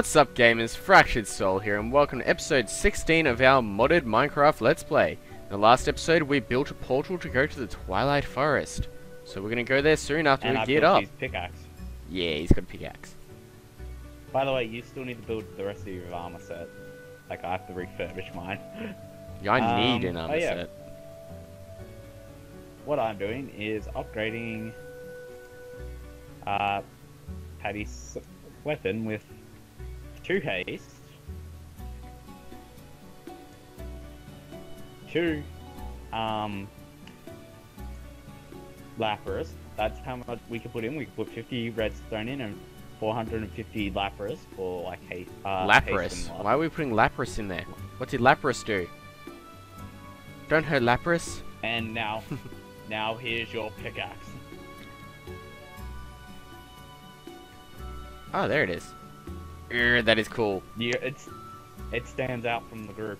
What's up gamers, Fractured Soul here and welcome to episode 16 of our modded Minecraft Let's Play. In the last episode we built a portal to go to the Twilight Forest. So we're gonna go there soon after and we I get built up. his pickaxe. Yeah, he's got a pickaxe. By the way, you still need to build the rest of your armor set. Like I have to refurbish mine. Yeah, I need Um, an oh, armor yeah. set. what I'm doing is upgrading uh, Patty's weapon with two haste, two um, Lapras. That's how much we could put in. We could put 50 redstone in and 450 Lapras for like haste. Uh, Lapras. luck. Why are we putting Lapras in there? What did Lapras do? Don't hurt Lapras. And now, now here's your pickaxe. Oh, there it is. Err, that is cool. Yeah, it's it stands out from the group.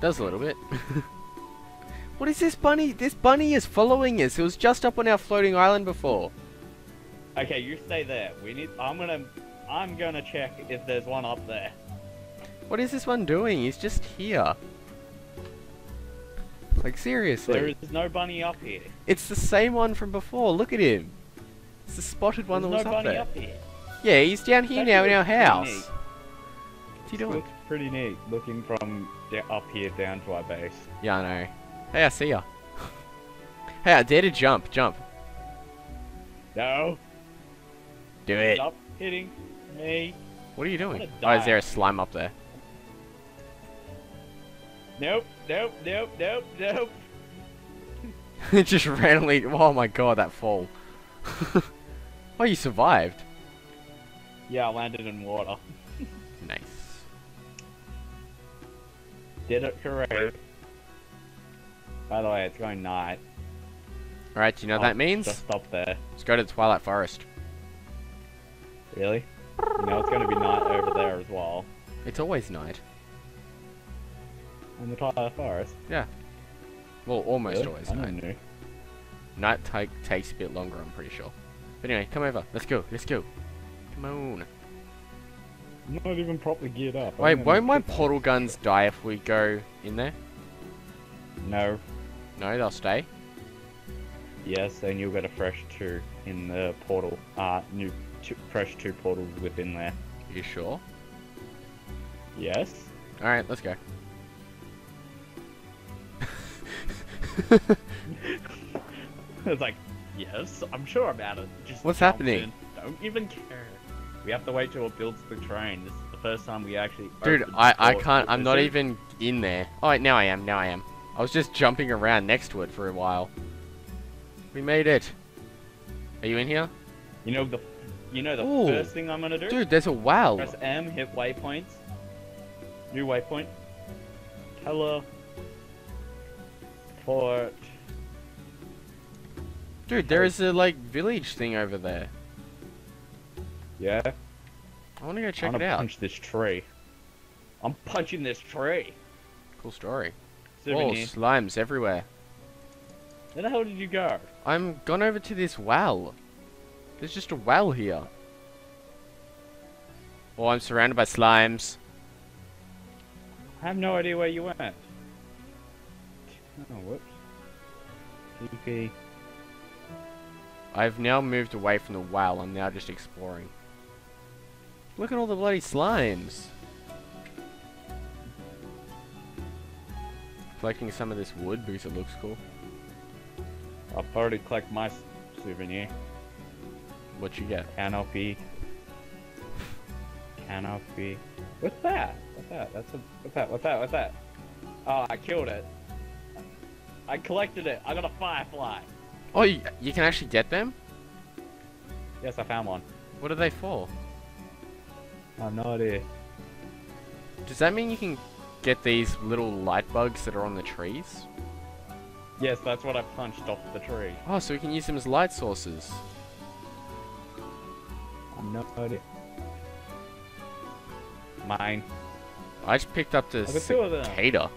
Does a little bit. what is this bunny? This bunny is following us. It was just up on our floating island before. Okay, you stay there. We need. I'm gonna. I'm gonna check if there's one up there. What is this one doing? He's just here. Like seriously. There is no bunny up here. It's the same one from before. Look at him. It's the spotted one There's that was no up bunny there. up here. Yeah, he's down here now in our house. neat. What's he doing? Looks pretty neat, looking from up here down to our base. Yeah, I know. Hey, I see ya. hey, I dare to jump. Jump. No, Do it. stop hitting me. What are you doing? Oh, is there a slime up there? Nope, nope, nope, nope, nope. it just randomly. Oh my god, that fall. oh, you survived. Yeah, I landed in water. Nice. Did it correct. By the way, it's going night. Alright, you know what that oh, means? Just stop there. Let's go to the Twilight Forest. Really? You know it's going to be night over there as well. It's always night. In the Twilight Forest. Yeah. Well, almost Really? always I night. know. Night take, takes a bit longer, I'm pretty sure. But anyway, come over. Let's go. Let's go. Come on. I'm not even properly geared up. Wait, won't my portal guns die if we go in there? No. No, they'll stay. Yes, and you'll get a fresh two in the portal. Uh, new two, fresh two portals within there. You sure? Yes. Alright, let's go. it's like, yes, I'm sure about it. Just What's happening? in. Don't even care. We have to wait till it builds the train. This is the first time we actually. Dude, I, I can't, I'm not even in there. Oh now I am, now I am. I was just jumping around next to it for a while. We made it. Are you in here? You know the. You know the Ooh. first thing I'm gonna do. Dude, there's a wow. Press M, hit waypoints. New waypoint. Teleport. Dude, there is a, like, village thing over there. Yeah. I wanna go check it gonna out. punch this tree. I'm punching this tree. Cool story. Oh, Souvenir. slimes everywhere. Where the hell did you go? I'm gone over to this well. There's just a well here. Oh, I'm surrounded by slimes. I have no idea where you went. Oh, whoops. TP. I've now moved away from the well. I'm now just exploring. Look at all the bloody slimes. Collecting some of this wood because it looks cool. I've already collected my souvenir. What you get? Canopy. Canopy. What's that? What's that? That's a. What's that? What's that? What's that? Oh, I killed it. I collected it. I got a firefly. Oh, you, you can actually get them? Yes, I found one. What are they for? I have no idea. Does that mean you can get these little light bugs that are on the trees? Yes, that's what I punched off the tree. Oh, so we can use them as light sources. I no idea. Mine. I just picked up the I've got two of them. cicada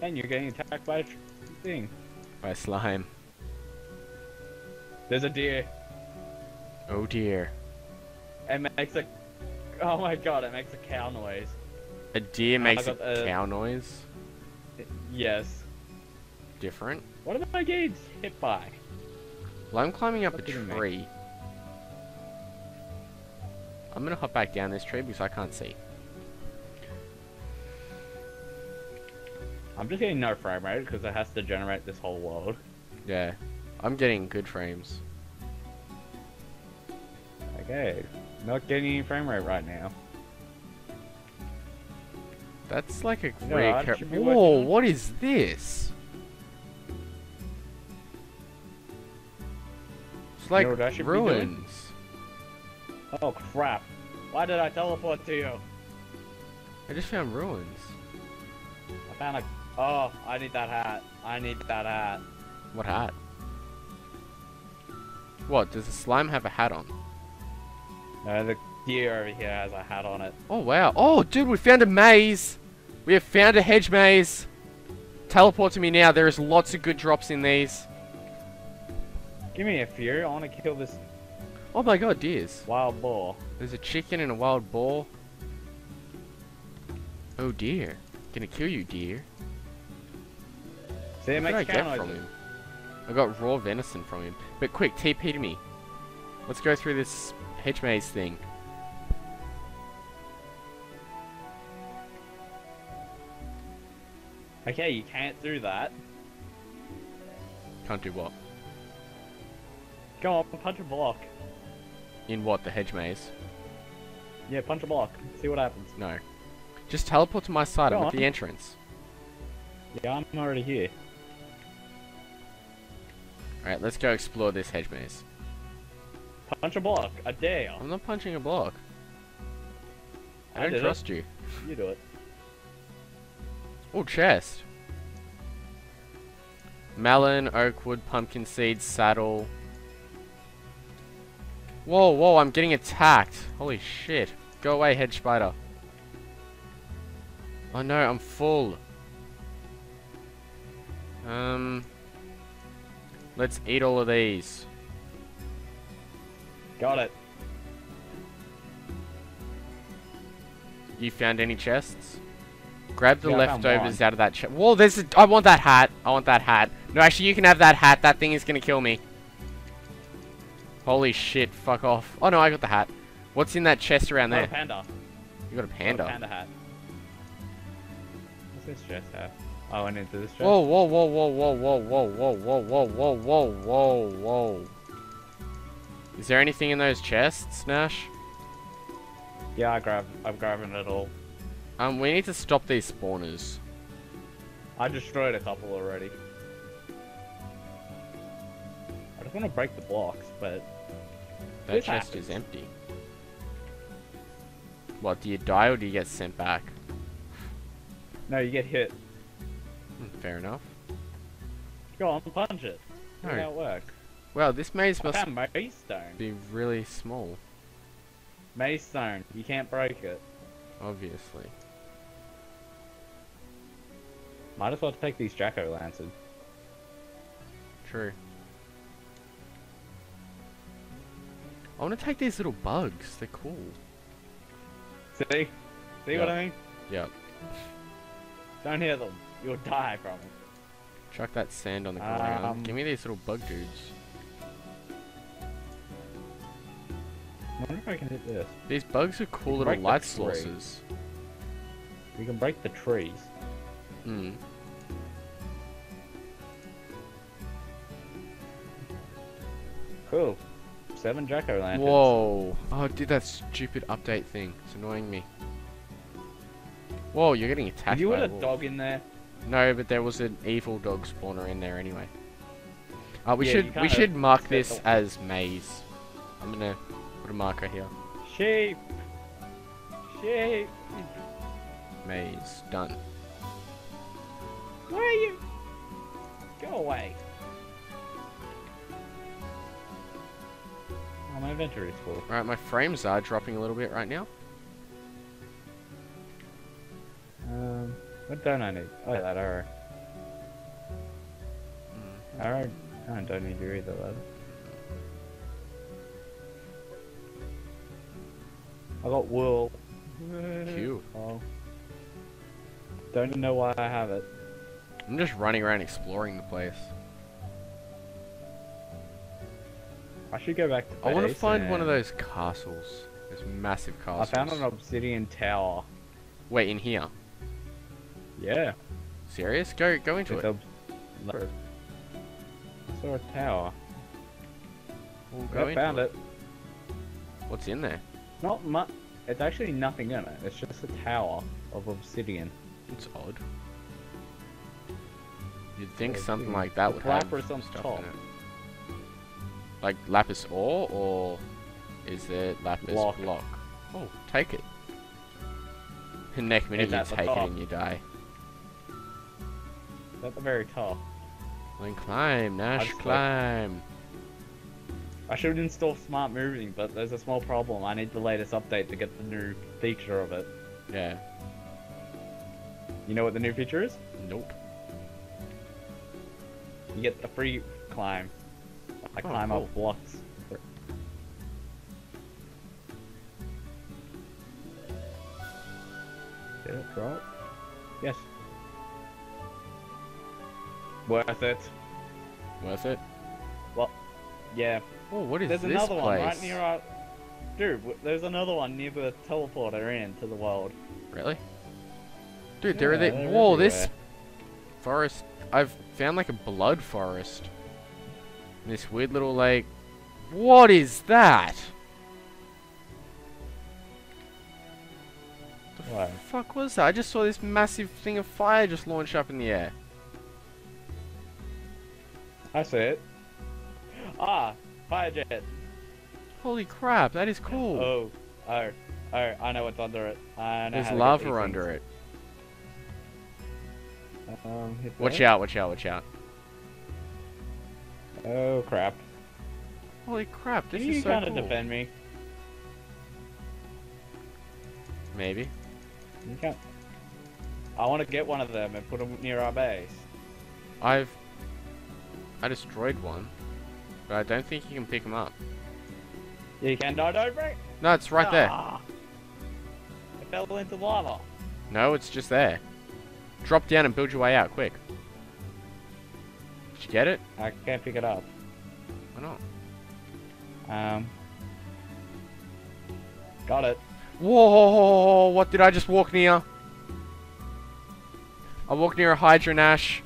And you're getting attacked by a thing. by slime. There's a deer. Oh dear. It makes a Oh my god, it makes a cow noise. A deer makes a uh, cow noise. Yes. Different. What am I getting hit by? Well, I'm climbing up What a did it make? tree. I'm gonna hop back down this tree because I can't see. I'm just getting no frame rate because it has to generate this whole world. Yeah. I'm getting good frames. Okay. Not getting any frame rate right now. That's like a know, rare I char- should be Whoa, what is this? It's like I should ruins. Oh crap. Why did I teleport to you? I just found ruins. I found a... Oh, I need that hat. I need that hat. What hat? What, does the slime have a hat on? No, the deer over here has a hat on it. Oh wow. Oh dude, we found a maze! We have found a hedge maze! Teleport to me now, there is lots of good drops in these. Give me a few. I want to kill this Oh my god, deers. wild boar. There's a chicken and a wild boar. Oh dear. Gonna kill you, deer. See, What did I get from him? I got raw venison from him. But quick, TP to me. Let's go through this hedge maze thing. Okay, you can't do that. Can't do what? Go on, punch a block. In what, the hedge maze? Yeah, punch a block. See what happens. No. Just teleport to my side, Go I'm at the entrance. Yeah, I'm already here. Alright, let's go explore this hedge maze. Punch a block. a day. I'm not punching a block. I I don't did it. trust you. You do it. Oh, chest. Melon, oakwood, pumpkin seeds, saddle. Whoa, whoa, I'm getting attacked. Holy shit. Go away, hedge spider. Oh no, I'm full. Um. Let's eat all of these. Got it. You found any chests? Grab the Yeah, leftovers out of that chest. Whoa, there's a- I want that hat. I want that hat. No, actually, you can have that hat. That thing is gonna kill me. Holy shit, fuck off. Oh no, I got the hat. What's in that chest around Got a there? panda. You got a Got a panda. panda hat. What's this chest have? Oh, I went into this chest. Whoa, whoa, whoa, whoa, whoa, whoa, whoa, whoa, whoa, whoa, whoa, whoa, whoa, whoa. Is there anything in those chests, Nash? Yeah, I grab. I'm grabbing it all. Um, we need to stop these spawners. I destroyed a couple already. I just want to break the blocks, but That This chest is empty. What, do you die or do you get sent back? no, you get hit. Hmm, Fair enough. Go on, punch it. No. how it works. Well, this maze must Maze Stone. be really small, Maze Stone. You can't break it. obviously. Might as well take these Jacko Lanterns. True. I want to take these little bugs. They're cool. See? See what I mean? Yep. Don't hear them. You'll die from it. Chuck that sand on the ground. Um, Give me these little bug dudes. Wonder if I can hit this. These bugs are cool little light sources. You can break the trees. Hmm. Cool. Seven Jacko Lanterns. Whoa. Oh, did that stupid update thing. It's annoying me. Whoa, you're getting attacked you put a dog in there? No, but there was an evil dog spawner in there anyway. Uh, we Yeah, should we should mark this as maze. I'm gonna put a marker here. Sheep! Sheep! Maze done. Where are you? Go away. Oh, my inventory's full. Right, my frames are dropping a little bit right now. Um, what don't I need? Oh, that arrow. Arrow? I don't need you either, lad. I got wool. Phew. Oh. Don't even know why I have it. I'm just running around exploring the place. I should go back to I want to find one of those castles. Those massive castle. I found an obsidian tower. Wait, in here. Yeah. Serious? Go go into With it. a... I saw a tower. We'll go I found into it. What's in there? Not much. It's actually nothing in it. It's just a tower of obsidian. It's odd. You'd think Yeah, something like that would have stuff top. in it. Like lapis ore, or is it lapis Block. block? Oh, take it. The next minute you take it and you die. It's at the very top. Then climb, Nash, just like- climb. I should install smart moving, but there's a small problem. I need the latest update to get the new feature of it. Yeah. You know what the new feature is? Nope. You get a free climb. I Oh, climb cool. up blocks. Did it drop? Yes. Worth it. Worth it. Well, yeah. Oh, what is There's this another place? one right near our. Dude, there's another one near the teleporter in to the world. Really? Dude, there are Yeah, the. Whoa, this forest. I've found like a blood forest. This weird little like. What is that? What the What? fuck was that? I just saw this massive thing of fire just launch up in the air. I see it. Ah, fire jet. Holy crap, that is cool. Oh, oh, oh! I know what's under it. I know There's to lava under it. Um, hit Watch out, watch out, watch out. Oh crap! Holy crap, this Can you is so kind cool. of defend me? Maybe. You can't. I want to get one of them and put them near our base. I've. I destroyed one. But I don't think you can pick them up. You can. No, don't break. No, it's right there. Ah. It fell into lava. No, it's just there. Drop down and build your way out, quick. Did you get it? I can't pick it up. Why not? Um. Got it. Whoa! What did I just walk near? I walked near a Hydra Nash.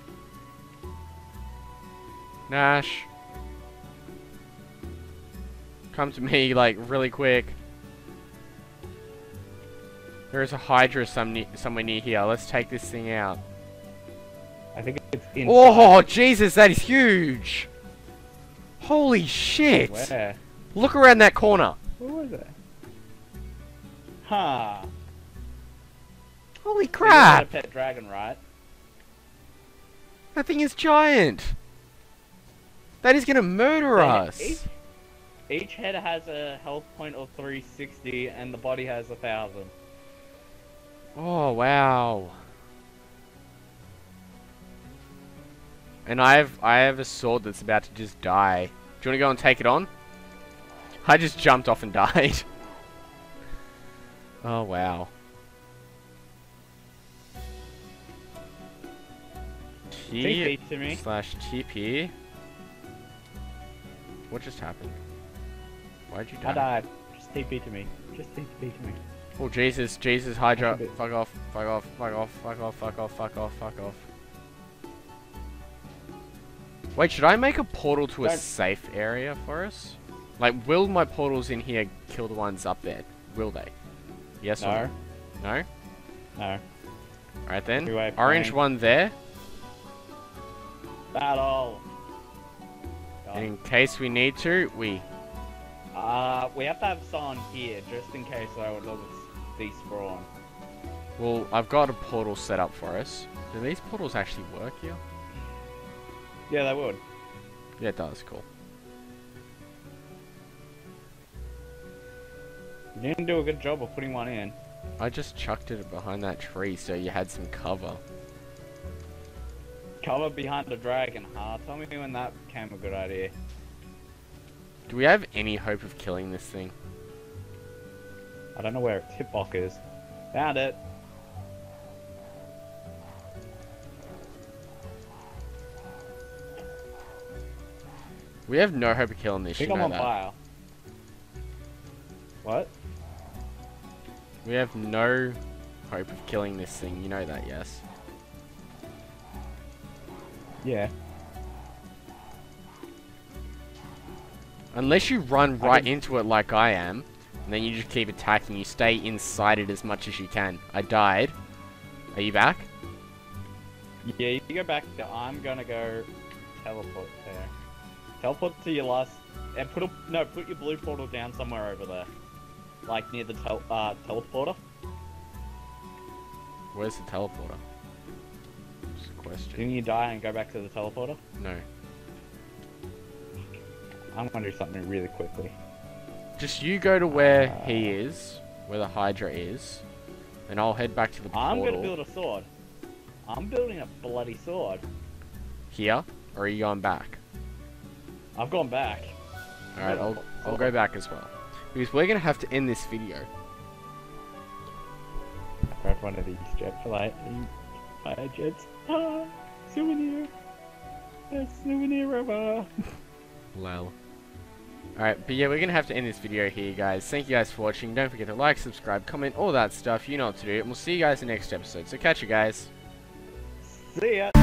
Nash. Come to me, like, really quick. There is a Hydra some ne somewhere near here. Let's take this thing out. I think it's in. Oh, Jesus, that is huge! Holy shit! Where? Look around that corner. Where was it? Huh. Holy So you got crap! a pet dragon, right? That thing is giant! That is gonna murder us! Each, head has a health point of 360 and the body has a thousand. Oh, wow. And I have I have a sword that's about to just die. Do you wanna go and take it on? I just jumped off and died. oh wow. T TP slash TP. What just happened? Why'd you die? I died. Just TP to me. Just TP to me. Oh Jesus, Jesus, Hydra, a fuck off, fuck off, fuck off, fuck off, fuck off, fuck off, fuck off. Wait, should I make a portal to a Don't- safe area for us? Like, will my portals in here kill the ones up there? Will they? Yes No. or no? No? No. Alright then. Orange plane. one there. Battle. In case we need to, we... Uh, we have to have someone here just in case I would look despawn. Well, I've got a portal set up for us. Do these portals actually work here? Yeah, they would. Yeah, it does. Cool. You didn't do a good job of putting one in. I just chucked it behind that tree so you had some cover. Cover behind the dragon, huh? Tell me when that became a good idea. Do we have any hope of killing this thing? I don't know where its hitbox is. Found it. We have no hope of killing this. I think I'm on that. fire. What? We have no hope of killing this thing. You know that, yes. Yeah. Unless you run right into it like I am, and then you just keep attacking. You stay inside it as much as you can. I died. Are you back? Yeah, you go back. I'm gonna go teleport there. Teleport to your last, and put a no, put your blue portal down somewhere over there, like near the tel uh, teleporter. Where's the teleporter? Just a question. Didn't you die and go back to the teleporter? No. I'm gonna do something really quickly. Just you go to where Uh, he is, where the Hydra is, and I'll head back to the portal. I'm gonna build a sword. I'm building a bloody sword. Here, or are you going back? I've gone back. Alright, I'll. I'll go back as well. Because we're gonna have to end this video. Grab one of these jet flight fire jets. Ah, souvenir. A souvenir a. Lol. Alright, but yeah, we're gonna have to end this video here, guys. Thank you guys for watching. Don't forget to like, subscribe, comment, all that stuff. You know what to do. And we'll see you guys in the next episode. So catch you guys. See ya.